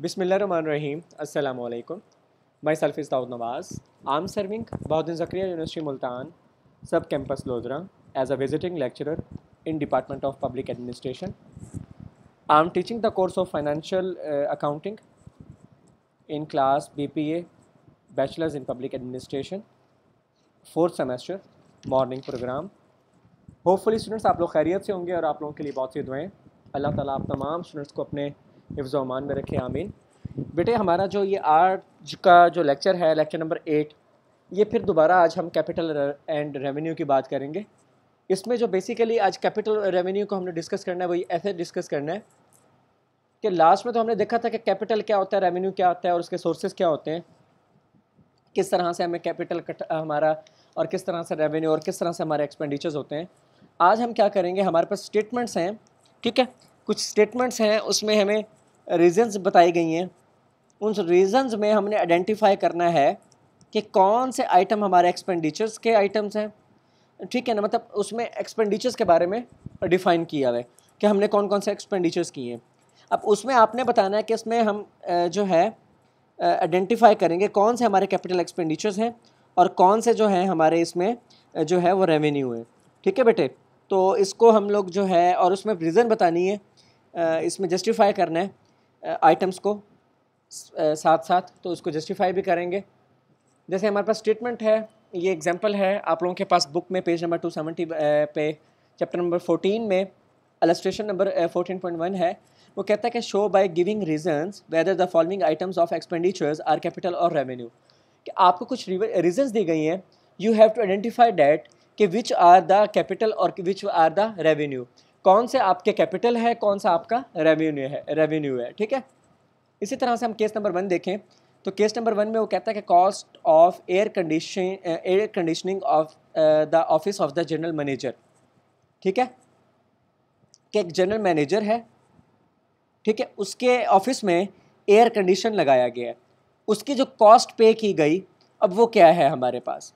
बिसमिल्ल रमान रहीम अस्सलाम वालेकुम myself is Dawood Nawaz am serving Bahauddin Zakariya university Multan sub campus Lodhran as a visiting lecturer in department of public administration I am teaching the course of financial accounting in class B BPA bachelors in public administration fourth semester morning program hopefully students आप लोग खैरियत से होंगे और आप लोगों के लिए बहुत सी दुआएँ। अल्लाह ताला आप तमाम स्टूडेंट्स को अपने हिफ्ज़ अमान में रखे, आमीन। बेटे, हमारा जो ये आज का जो लेक्चर है, लेक्चर नंबर एट, ये फिर दोबारा आज हम कैपिटल एंड रेवेन्यू की बात करेंगे। इसमें जो बेसिकली आज कैपिटल रेवेन्यू को हमने डिस्कस करना है, वही ऐसे डिस्कस करना है कि लास्ट में तो हमने देखा था कि कैपिटल क्या होता है, रेवेन्यू क्या होता है और उसके सोर्सेज क्या होते हैं। किस तरह से हमें कैपिटल हमारा और किस तरह से रेवेन्यू और किस तरह से हमारे एक्सपेंडिचर्स होते हैं। आज हम क्या करेंगे, हमारे पास स्टेटमेंट्स हैं, ठीक है? कुछ स्टेटमेंट्स हैं, उसमें हमें रीज़न्स बताई गई हैं। उन रीज़न्स में हमने आइडेंटिफाई करना है कि कौन से आइटम हमारे एक्सपेंडिचर्स के आइटम्स हैं। ठीक है ना? मतलब उसमें एक्सपेंडिचर्स के बारे में डिफ़ाइन किया हुआ है कि हमने कौन कौन से एक्सपेंडिचर्स किए हैं। अब उसमें आपने बताना है कि इसमें हम जो है आइडेंटिफाई करेंगे कौन से हमारे कैपिटल एक्सपेंडिचर्स हैं और कौन से जो हैं हमारे इसमें जो है वो रेवेन्यू है। ठीक है बेटे? तो इसको हम लोग जो है और उसमें रीज़न बतानी है इसमें जस्टिफाई करना है आइटम्स को साथ साथ तो उसको जस्टिफाई भी करेंगे। जैसे हमारे पास स्टेटमेंट है, ये एग्जांपल है, आप लोगों के पास बुक में पेज नंबर टू सेवेंटी पे चैप्टर नंबर फोर्टीन में illustration number fourteen point one है, वो कहता है कि show by giving reasons whether the following items of expenditures are capital और रेवेन्यू कि आपको कुछ रीजंस दी गई हैं you have to identify that कि विच आर द कैपिटल और विच आर द रेवेन्यू कौन से आपके कैपिटल है, कौन सा आपका रेवेन्यू है रेवेन्यू है, ठीक है? इसी तरह से हम केस नंबर वन देखें। तो केस नंबर वन में वो कहता है कि cost of air condition air conditioning of the office of the general manager ठीक है? कि एक जनरल मैनेजर है, ठीक है? उसके ऑफ़िस में एयर कंडीशन लगाया गया है। उसकी जो कॉस्ट पे की गई, अब वो क्या है हमारे पास?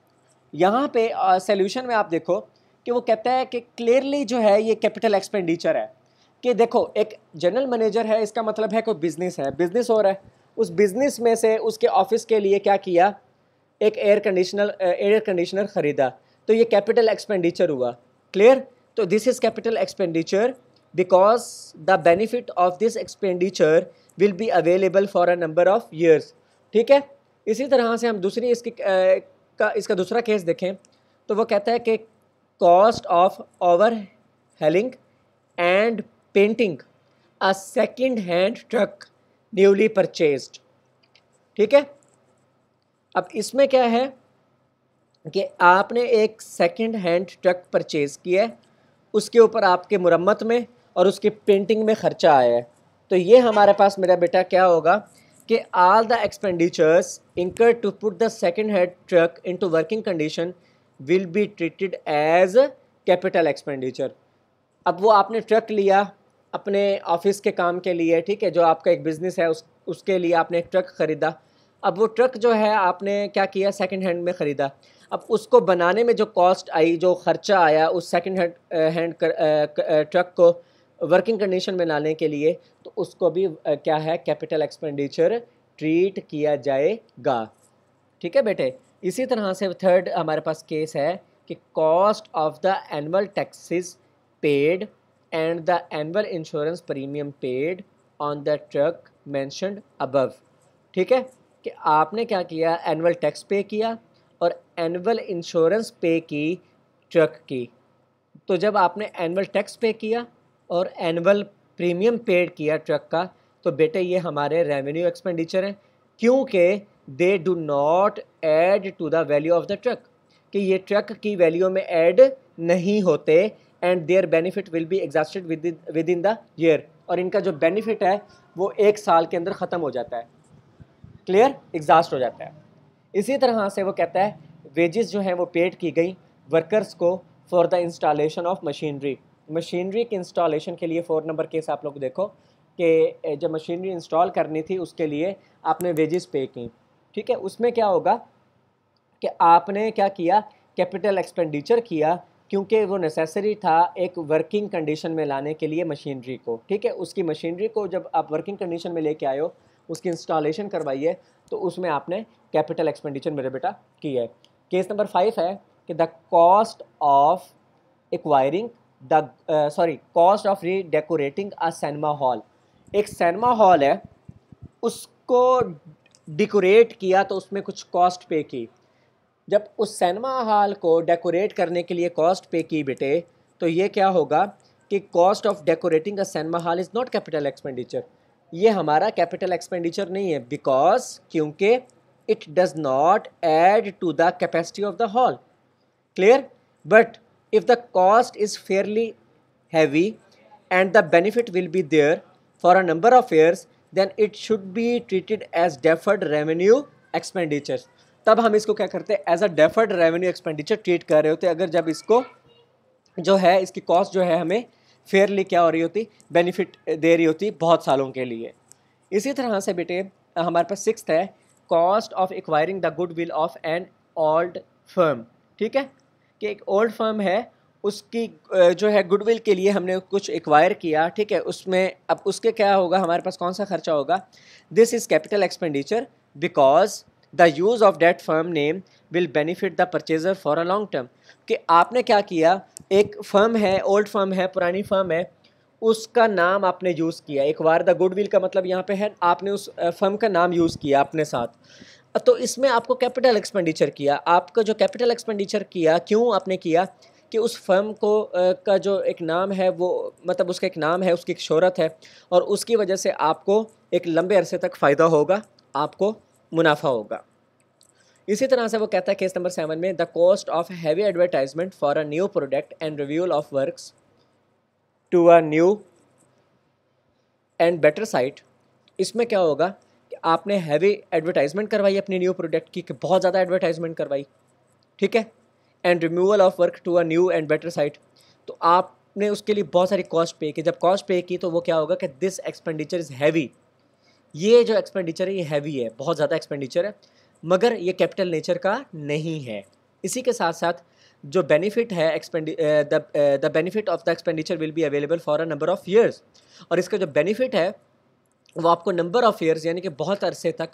यहाँ पे सोल्यूशन में आप देखो कि वो कहता है कि क्लियरली जो है ये कैपिटल एक्सपेंडिचर है। कि देखो, एक जनरल मैनेजर है, इसका मतलब है कोई बिज़नेस है। बिज़नेस हो रहा है। उस बिज़नेस में से उसके ऑफ़िस के लिए क्या किया? एक एयर कंडीशनर एयर कंडीशनर ख़रीदा। तो ये कैपिटल एक्सपेंडिचर हुआ। क्लियर तो this is capital expenditure because the benefit of this expenditure will be available for a number of years ठीक है? इसी तरह से हम दूसरी इसकी का, इसका दूसरा केस देखें। तो वो कहता है कि of overhauling and painting a second hand truck newly purchased ठीक है? अब इसमें क्या है कि आपने एक सेकंड हैंड ट्रक परचेज़ किया है, उसके ऊपर आपके मुरम्मत में और उसकी पेंटिंग में ख़र्चा आया है। तो ये हमारे पास मेरा बेटा क्या होगा कि all the expenditures incurred to put the second hand truck into working condition will be treated as capital expenditure अब वो आपने ट्रक लिया अपने ऑफ़िस के काम के लिए, ठीक है, जो आपका एक बिज़नेस है, उस, उसके लिए आपने एक ट्रक ख़रीदा। अब वो ट्रक जो है, आपने क्या किया सेकंड हैंड में ख़रीदा। अब उसको बनाने में जो कॉस्ट आई, जो ख़र्चा आया उस सेकंड हैंड हैंड ट्रक को वर्किंग कंडीशन में लाने के लिए तो उसको भी क्या है कैपिटल एक्सपेंडिचर ट्रीट किया जाएगा। ठीक है बेटे? इसी तरह से थर्ड हमारे पास केस है कि cost of the annual taxes paid and the annual insurance premium paid on the truck mentioned above ठीक है? कि आपने क्या किया? एनुअल टैक्स पे किया और एनुअल इंश्योरेंस पे की ट्रक की। तो जब आपने एनुअल टैक्स पे किया और एनुअल प्रीमियम पेड किया ट्रक का तो बेटे ये हमारे रेवेन्यू एक्सपेंडिचर हैं। क्योंकि they do not add to the value of the truck कि ये ट्रक की वैल्यू में ऐड नहीं होते and their benefit will be exhausted within the year और इनका जो बेनिफिट है, वो एक साल के अंदर ख़त्म हो जाता है। क्लियर एग्जास्ट हो जाता है। इसी तरह से वो कहता है वेजेस जो हैं वो पेड की गई वर्कर्स को for the installation of machinery machinery के इंस्टॉलेशन के लिए फ़ोर नंबर केस आप लोग देखो कि जब मशीनरी इंस्टॉल करनी थी, उसके लिए आपने वेजेस पे की। ठीक है, उसमें क्या होगा कि आपने क्या किया कैपिटल एक्सपेंडिचर किया, क्योंकि वो नेसेसरी था एक वर्किंग कंडीशन में लाने के लिए मशीनरी को, ठीक है? उसकी मशीनरी को जब आप वर्किंग कंडीशन में लेके हो, उसकी इंस्टॉलेशन करवाई है तो उसमें आपने कैपिटल एक्सपेंडिचर मेरे बेटा की है। केस नंबर फाइव है कि the cost of acquiring the sorry cost of redecorating a cinema hall एक सिनेमा हॉल है, उसको डेकोरेट किया तो उसमें कुछ कॉस्ट पे की। जब उस सिनेमा हॉल को डेकोरेट करने के लिए कॉस्ट पे की बेटे तो ये क्या होगा कि cost of decorating a cinema hall is not capital expenditure ये हमारा कैपिटल एक्सपेंडिचर नहीं है बिकॉज़ क्योंकि it does not add to the capacity of the hall clear but if the cost is fairly heavy and the benefit will be there for a number of years then it should be treated as deferred revenue expenditure तब हम इसको क्या करते हैं? As a deferred revenue expenditure treat कर रहे होते अगर जब इसको जो है, इसकी कॉस्ट जो है हमें फेयरली क्या हो रही होती? बेनिफिट दे रही होती बहुत सालों के लिए। इसी तरह से बेटे, हमारे पास सिक्स है। Cost of acquiring the goodwill of an old firm ठीक है? कि एक ओल्ड फर्म है उसकी जो है गुडविल के लिए हमने कुछ एक्वायर किया, ठीक है? उसमें, अब उसके क्या होगा? हमारे पास कौन सा खर्चा होगा? This is capital expenditure because the use of that firm name will benefit the purchaser for a long term कि आपने क्या किया? एक फर्म है ओल्ड फर्म है, पुरानी फर्म है, उसका नाम आपने यूज़ किया। एक बार द गुडविल का मतलब यहाँ पे है, आपने उस फर्म का नाम यूज़ किया अपने साथ। तो इसमें आपको कैपिटल एक्सपेंडिचर किया। आपका जो कैपिटल एक्सपेंडिचर किया, क्यों आपने किया? कि उस फर्म को का जो एक नाम है, वो मतलब उसका एक नाम है, उसकी एक शहरत है और उसकी वजह से आपको एक लंबे अरसे तक फ़ायदा होगा, आपको मुनाफा होगा। इसी तरह से वो कहता है केस नंबर सेवन में, the cost of heavy advertisement for a new product and रिव्यूल of works to a new and better site. इसमें क्या होगा कि आपने हैवी एडवर्टाइजमेंट करवाई अपनी न्यू प्रोडक्ट की, कि बहुत ज़्यादा एडवर्टाइजमेंट करवाई। ठीक है? And removal of work to a new and better site तो आपने उसके लिए बहुत सारी कॉस्ट पे की। जब कॉस्ट पे की तो वो क्या होगा कि दिस एक्सपेंडिचर इज़ हैवी ये जो एक्सपेंडिचर है, ये हैवी है, बहुत ज़्यादा एक्सपेंडिचर है, मगर ये कैपिटल नेचर का नहीं है। इसी के साथ साथ, जो बेनिफिट है expenditure the benefit of the expenditure will be available for a number of years और इसका जो बेनिफिट है वो आपको नंबर ऑफ़ ईयर्स यानी कि बहुत अरसे तक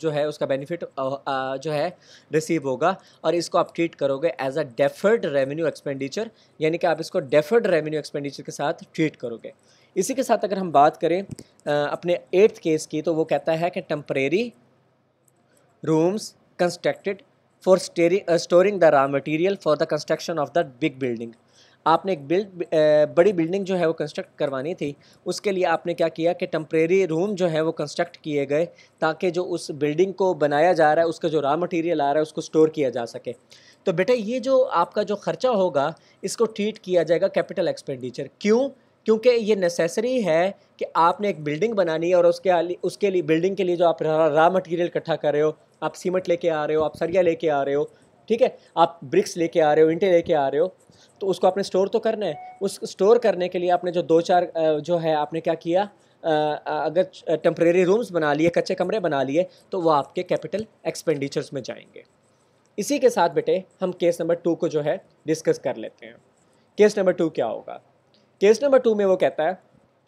जो है उसका बेनिफिट जो है रिसीव होगा और इसको आप ट्रीट करोगे as a deferred revenue expenditure यानी कि आप इसको डेफर्ड रेवेन्यू एक्सपेंडिचर के साथ ट्रीट करोगे। इसी के साथ अगर हम बात करें अपने एट्थ केस की तो वो कहता है कि temporary rooms constructed for storing the raw material for the construction of the big building आपने एक बिल्ड बड़ी बिल्डिंग जो है वो कंस्ट्रक्ट करवानी थी। उसके लिए आपने क्या किया कि टम्प्रेरी रूम जो है वो कंस्ट्रक्ट किए गए ताकि जो उस बिल्डिंग को बनाया जा रहा है, उसका जो रॉ मटेरियल आ रहा है, उसको स्टोर किया जा सके। तो बेटा, ये जो आपका जो ख़र्चा होगा, इसको ट्रीट किया जाएगा कैपिटल एक्सपेंडिचर क्यों? क्योंकि ये नेसेसरी है कि आपने एक बिल्डिंग बनानी है और उसके लिए उसके लिए बिल्डिंग के लिए जो आप रॉ मटेरियल इकट्ठा कर रहे हो, आप सीमेंट लेके आ रहे हो, आप सरिया लेके आ रहे हो ठीक है? आप ब्रिक्स लेके आ रहे हो, इंटे लेके आ रहे हो तो उसको आपने स्टोर तो करना है। उस स्टोर करने के लिए आपने जो दो चार जो है, आपने क्या किया? अगर टेम्प्रेरी रूम्स बना लिए, कच्चे कमरे बना लिए तो वो आपके कैपिटल एक्सपेंडिचर्स में जाएँगे। इसी के साथ बेटे, हम केस नंबर टू को जो है डिस्कस कर लेते हैं। केस नंबर टू क्या होगा? केस नंबर टू में वो कहता है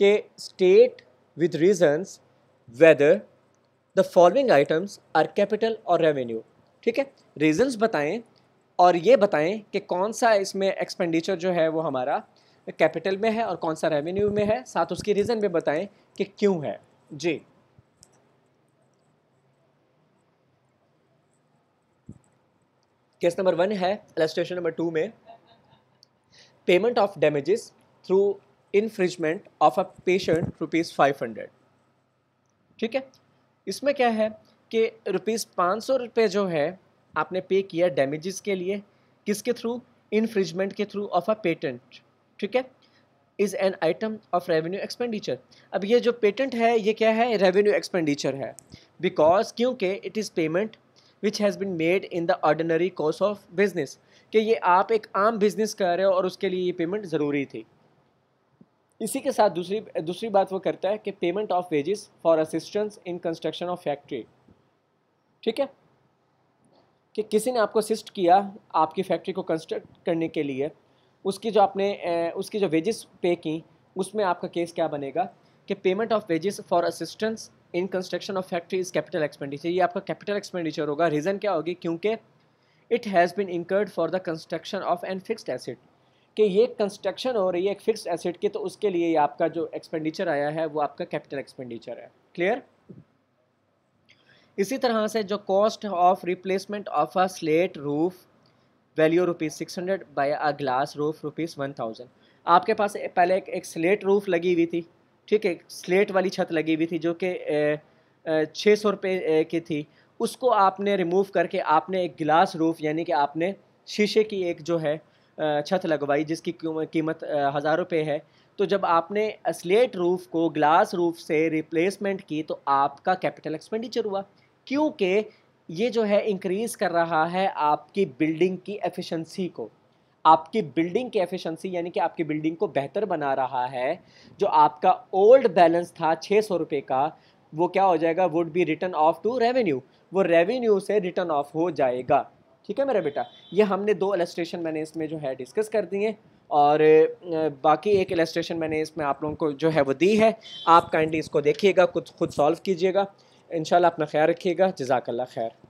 कि state with reasons whether the following items are capital और रेवेन्यू ठीक है? रीजंस बताएँ और ये बताएँ कि कौन सा इसमें एक्सपेंडिचर जो है वो हमारा कैपिटल में है और कौन सा रेवेन्यू में है। साथ उसकी रीज़न भी बताएँ कि क्यों है। जी। केस नंबर वन है एलस्ट्रेशन नंबर टू में payment of damages through infringement of a patent rupees five hundred ठीक है? इसमें क्या है? कि रुपीज़ पाँच सौ रुपये जो है, आपने पे किया डैमेजेस के लिए, किसके थ्रू इन्फ्रिजमेंट के थ्रू ऑफ़ अ पेटेंट ठीक है? Is an item of revenue expenditure अब ये जो पेटेंट है, ये क्या है? रेवेन्यू एक्सपेंडिचर है. बिकॉज़ क्योंकि it is payment which has been made in the ordinary course of business कि ये आप एक आम बिज़नेस कर रहे हो और उसके लिए ये पेमेंट ज़रूरी थी। इसी के साथ दूसरी दूसरी बात वो करता है कि payment of wages for assistance in construction of factory ठीक है? कि किसी ने आपको असिस्ट किया आपकी फैक्ट्री को कंस्ट्रक्ट करने के लिए, उसकी जो आपने उसकी जो वेजेस पे की, उसमें आपका केस क्या बनेगा? कि payment of wages for assistance in construction of factory is capital expenditure ये आपका कैपिटल एक्सपेंडिचर होगा। रीज़न क्या होगी? क्योंकि it has been incurred for the construction of an fixed asset कि ये कंस्ट्रक्शन हो रही है एक फिक्स एसिड की तो उसके लिए आपका जो एक्सपेंडिचर आया है, वो आपका कैपिटल एक्सपेंडिचर है। क्लियर इसी तरह से जो cost of replacement of a slate roof value rupees six hundred by a glass roof rupees one thousand आपके पास पहले एक, एक स्लेट रूफ लगी हुई थी ठीक है? स्लेट वाली छत लगी हुई थी जो कि छः सौ रुपये की थी। उसको आपने रिमूव करके आपने एक गिलास रूफ यानी कि आपने शीशे की एक जो है छत लगवाई जिसकी कीमत हज़ार रुपये है। तो जब आपने स्लेट रूफ को ग्लास रूफ से रिप्लेसमेंट की तो आपका कैपिटल एक्सपेंडिचर हुआ। क्योंकि ये जो है इंक्रीज़ कर रहा है आपकी बिल्डिंग की एफिशिएंसी को। आपकी बिल्डिंग की एफिशिएंसी यानी कि आपकी बिल्डिंग को बेहतर बना रहा है, जो आपका ओल्ड बैलेंस था छः सौ रुपये का, वो क्या हो जाएगा? Would be written off to revenue वो रेवेन्यू से रिटर्न ऑफ़ हो जाएगा। ठीक है मेरा बेटा? ये हमने दो एलस्ट्रेशन मैंने इसमें जो है डिस्कस कर दिए और बाकी एक एलस्ट्रेशन मैंने इसमें आप लोगों को जो है वो दी है। आप काइंडली इसको देखिएगा, खुद खुद सॉल्व कीजिएगा। इन अपना ख्याल रखिएगा। जजाकल्ला खैर।